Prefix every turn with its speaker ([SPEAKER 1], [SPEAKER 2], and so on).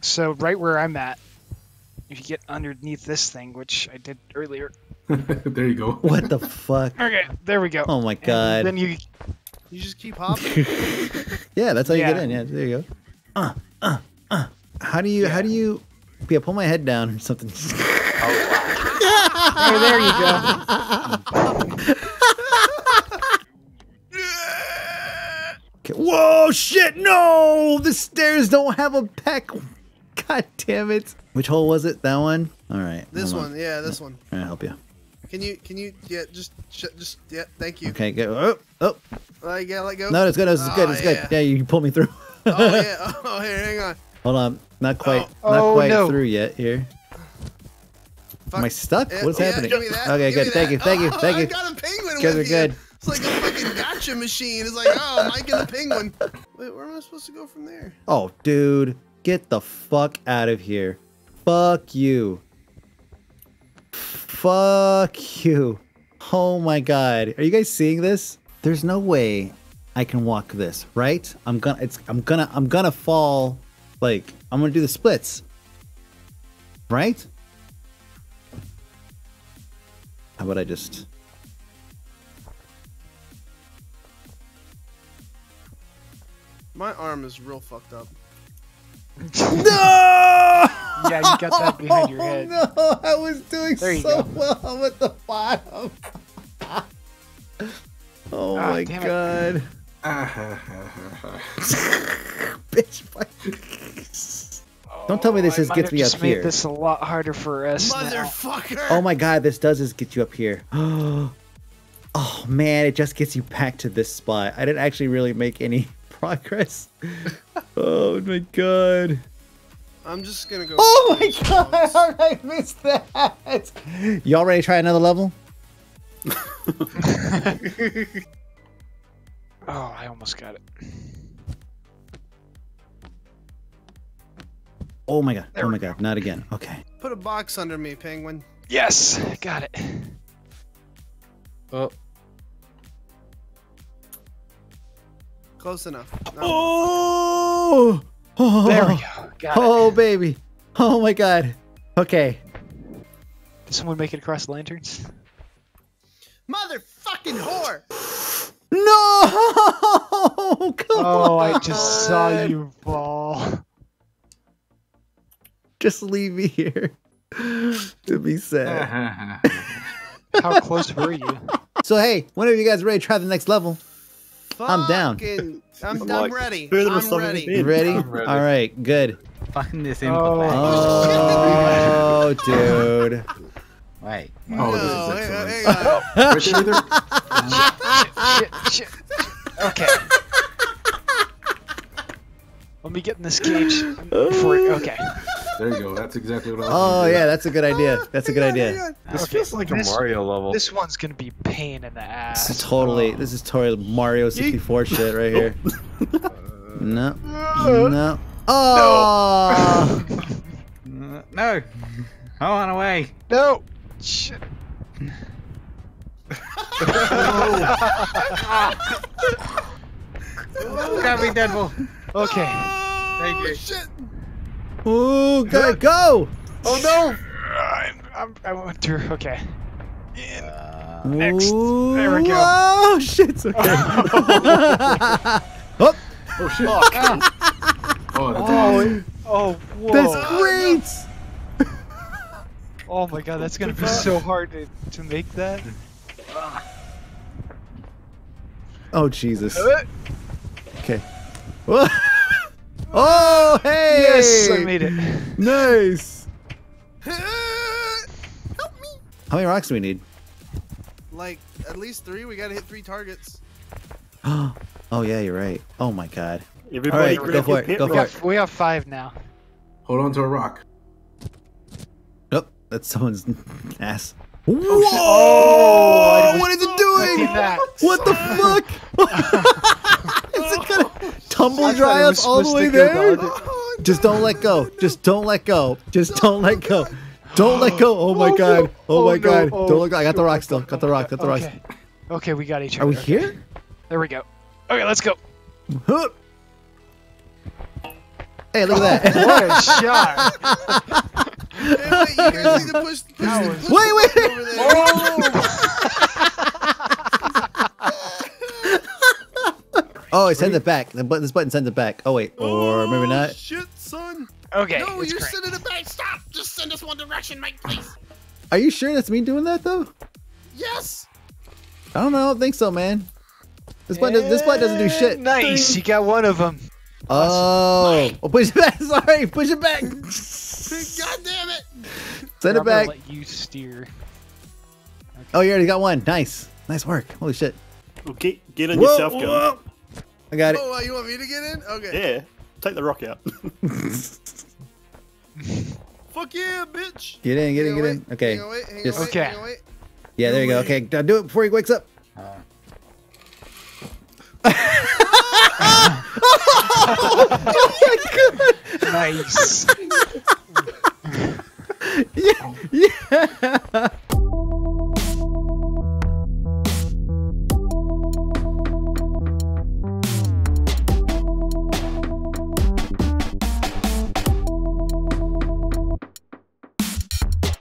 [SPEAKER 1] So right where I'm at, if you get underneath this thing, which I did earlier.
[SPEAKER 2] there you go.
[SPEAKER 3] What the fuck?
[SPEAKER 1] Okay, there we go.
[SPEAKER 3] Oh my
[SPEAKER 1] And
[SPEAKER 3] god.
[SPEAKER 1] then you
[SPEAKER 4] You just keep hopping.
[SPEAKER 3] yeah, that's how you get in. Yeah, there you go. Uh, uh, uh. How do you? How do you? Yeah, pull my head down or something.
[SPEAKER 1] Oh, there you go.
[SPEAKER 3] Okay. Whoa, shit! No, the stairs don't have a peck. God damn it! Which hole was it? That one? All right.
[SPEAKER 4] This
[SPEAKER 3] hold on.
[SPEAKER 4] one, yeah, this one.
[SPEAKER 3] Can I'm help you.
[SPEAKER 4] Can you, can you, yeah, just, sh- just, yeah, thank you.
[SPEAKER 3] Okay, go. Oh, oh.
[SPEAKER 4] Uh, yeah, let go.
[SPEAKER 3] No, it's good. It's good.
[SPEAKER 4] Oh,
[SPEAKER 3] It's good.
[SPEAKER 4] yeah.
[SPEAKER 3] Yeah, you pulled me through.
[SPEAKER 4] Oh yeah. Oh, here, hang on.
[SPEAKER 3] Hold on. Not quite.
[SPEAKER 4] Oh.
[SPEAKER 3] Not
[SPEAKER 1] Oh,
[SPEAKER 3] quite
[SPEAKER 1] no.
[SPEAKER 3] through yet. Here.
[SPEAKER 4] Fuck.
[SPEAKER 3] Am I stuck?
[SPEAKER 4] Yeah,
[SPEAKER 3] What's
[SPEAKER 4] yeah,
[SPEAKER 3] happening?
[SPEAKER 4] give me that,
[SPEAKER 3] Okay,
[SPEAKER 4] give
[SPEAKER 3] good. Thank you. Thank you.
[SPEAKER 4] Oh,
[SPEAKER 3] Thank
[SPEAKER 4] I
[SPEAKER 3] you.
[SPEAKER 4] got a penguin
[SPEAKER 3] Guys
[SPEAKER 4] with
[SPEAKER 3] are
[SPEAKER 4] you.
[SPEAKER 3] good.
[SPEAKER 4] It's like a fucking gotcha machine. It's like, oh, Mike and the penguin. Wait, where am I supposed to go from there?
[SPEAKER 3] Oh, dude, get the fuck out of here. Fuck you. Fuck you. Oh my god. Are you guys seeing this? There's no way I can walk this, right? I'm gonna it's I'm gonna I'm gonna fall like I'm gonna do the splits. Right? How about I just
[SPEAKER 4] My arm is real fucked up.
[SPEAKER 3] No!
[SPEAKER 1] Yeah, you got that behind your head.
[SPEAKER 3] Oh, no, I was doing so
[SPEAKER 1] go.
[SPEAKER 3] well. I'm at the bottom. oh
[SPEAKER 1] Ah,
[SPEAKER 3] my god. Bitch. fuck. Don't tell me this is
[SPEAKER 1] might
[SPEAKER 3] gets me up
[SPEAKER 1] made
[SPEAKER 3] here.
[SPEAKER 1] this a lot harder for us. now.
[SPEAKER 3] Oh my god, this does is get you up here. Oh man, it just gets you back to this spot. I didn't actually really make any progress. Oh my god.
[SPEAKER 4] I'm just gonna go.
[SPEAKER 3] Oh my god, I missed that. Y'all ready to try another level?
[SPEAKER 1] Oh, I almost got it.
[SPEAKER 3] Oh my god.
[SPEAKER 1] There
[SPEAKER 3] oh
[SPEAKER 1] we
[SPEAKER 3] my god. Not again. Okay.
[SPEAKER 4] Put a box under me, penguin.
[SPEAKER 1] Yes, got it.
[SPEAKER 2] oh,
[SPEAKER 4] Close enough. No.
[SPEAKER 3] Oh! oh.
[SPEAKER 1] There we go. Got
[SPEAKER 3] Oh
[SPEAKER 1] it.
[SPEAKER 3] baby. Oh my god. Okay.
[SPEAKER 1] Did someone make it across the lanterns?
[SPEAKER 4] Motherfucking whore!
[SPEAKER 3] No! Come
[SPEAKER 1] Oh,
[SPEAKER 3] on.
[SPEAKER 1] I just saw you fall.
[SPEAKER 3] Just leave me here. to be sad.
[SPEAKER 1] How close were you?
[SPEAKER 3] So hey, whenever you guys ready to try the next level, I'm down.
[SPEAKER 4] Fucking- I'm, I'm,
[SPEAKER 5] like,
[SPEAKER 4] ready. I'm ready.
[SPEAKER 3] you ready?
[SPEAKER 2] I'm ready.
[SPEAKER 3] All right, good.
[SPEAKER 6] Fucking this input
[SPEAKER 1] Oh.
[SPEAKER 3] Oh, dude.
[SPEAKER 6] Wait.
[SPEAKER 2] Oh, this
[SPEAKER 4] No,
[SPEAKER 2] is
[SPEAKER 4] hang-
[SPEAKER 2] excellent.
[SPEAKER 4] hang on.
[SPEAKER 2] Right there, either.
[SPEAKER 1] shit, shit. Okay. Let me get in this cage before. Okay.
[SPEAKER 2] There you go. That's exactly what I was
[SPEAKER 3] Oh yeah, that's a good idea. That's a good idea.
[SPEAKER 5] This
[SPEAKER 1] Okay,
[SPEAKER 5] feels like a Mario level.
[SPEAKER 1] This one's gonna be pain in the ass.
[SPEAKER 3] Totally. This is totally Mario 64 shit right here. No. No. Oh.
[SPEAKER 6] Uh, no. I want away.
[SPEAKER 1] No. Shit. oh.
[SPEAKER 6] Grab me, Deadpool.
[SPEAKER 1] Okay.
[SPEAKER 6] Thank you.
[SPEAKER 4] Shit!
[SPEAKER 3] Ooh, go go.
[SPEAKER 1] Oh no. I'm, I'm, I went through. Okay. In.
[SPEAKER 6] Uh,
[SPEAKER 1] Next.
[SPEAKER 3] Ooh,
[SPEAKER 1] There we go.
[SPEAKER 3] Oh shit. Okay. oh,
[SPEAKER 2] Oh shit.
[SPEAKER 1] Fuck.
[SPEAKER 2] Oh, that's
[SPEAKER 1] Oh. Oh. Whoa.
[SPEAKER 3] that's great.
[SPEAKER 1] Oh my god, that's gonna be so hard to, to make that.
[SPEAKER 3] Oh Jesus. Okay. oh hey.
[SPEAKER 1] Yes, I made it.
[SPEAKER 3] Nice.
[SPEAKER 4] Help me!
[SPEAKER 3] How many rocks do we need?
[SPEAKER 4] Like, at least three. We gotta hit three targets.
[SPEAKER 3] oh yeah, you're right. Oh my god.
[SPEAKER 5] Everybody
[SPEAKER 3] All right, go for it, go
[SPEAKER 1] We
[SPEAKER 3] for
[SPEAKER 5] rock.
[SPEAKER 1] have, we have five now.
[SPEAKER 2] Hold on to a rock.
[SPEAKER 3] Nope, that's someone's ass.
[SPEAKER 1] Oh,
[SPEAKER 3] Whoa!
[SPEAKER 1] Oh, I
[SPEAKER 3] what is it doing? What the fuck? is it gonna tumble dry
[SPEAKER 1] it
[SPEAKER 3] us all the way
[SPEAKER 1] to
[SPEAKER 3] there?
[SPEAKER 1] the other-
[SPEAKER 3] Just don't let go. Just don't let go. Just don't let go. Don't let go. Oh my
[SPEAKER 1] Oh,
[SPEAKER 3] god. Oh
[SPEAKER 1] Oh,
[SPEAKER 3] my god.
[SPEAKER 1] Oh,
[SPEAKER 3] Don't let go. I got the
[SPEAKER 1] oh.
[SPEAKER 3] rock still. Got the rock. Got the rock.
[SPEAKER 1] Okay. Okay, we got each other.
[SPEAKER 3] Are we
[SPEAKER 1] Okay.
[SPEAKER 3] here?
[SPEAKER 1] There we go. Okay, let's go.
[SPEAKER 3] Hey, look at that.
[SPEAKER 1] What a shot!
[SPEAKER 4] Hey, wait, you guys need to push, push,
[SPEAKER 1] That
[SPEAKER 4] the,
[SPEAKER 1] was-
[SPEAKER 4] push
[SPEAKER 3] Wait, wait.
[SPEAKER 4] over there.
[SPEAKER 3] Oh, it sends it back. The button, this button sends it back. Oh wait, oh, or maybe
[SPEAKER 4] Oh,
[SPEAKER 3] not.
[SPEAKER 4] Shit, son.
[SPEAKER 1] Okay,
[SPEAKER 4] no,
[SPEAKER 1] it's
[SPEAKER 4] you're
[SPEAKER 1] great.
[SPEAKER 4] sending it back. Stop. Just send us one direction, Mike, please.
[SPEAKER 3] Are you sure that's me doing that though?
[SPEAKER 4] Yes.
[SPEAKER 3] I don't know. I don't think so, man. This button, does- this button doesn't do shit.
[SPEAKER 1] Nice, you got one of them.
[SPEAKER 3] Oh, oh, push it back. Sorry, push it back.
[SPEAKER 4] God damn it.
[SPEAKER 3] Send it back.
[SPEAKER 1] Let you steer.
[SPEAKER 3] Oh, you already got one. Nice, nice work. Holy shit.
[SPEAKER 5] Okay, get get in
[SPEAKER 3] Whoa,
[SPEAKER 5] yourself, gun.
[SPEAKER 3] whoa. I got it.
[SPEAKER 4] Oh, uh, you want me to get in? Okay.
[SPEAKER 5] Yeah, take the rock out.
[SPEAKER 4] Fuck yeah, bitch.
[SPEAKER 3] Get in, get in, get
[SPEAKER 4] on,
[SPEAKER 3] in.
[SPEAKER 4] wait,
[SPEAKER 3] Okay.
[SPEAKER 4] hang on, wait, hang
[SPEAKER 3] Just-
[SPEAKER 4] wait,
[SPEAKER 1] Okay.
[SPEAKER 4] hang on.
[SPEAKER 3] Yeah, there you go. Okay, do it before he wakes up.
[SPEAKER 1] Nice.
[SPEAKER 3] Yeah, yeah.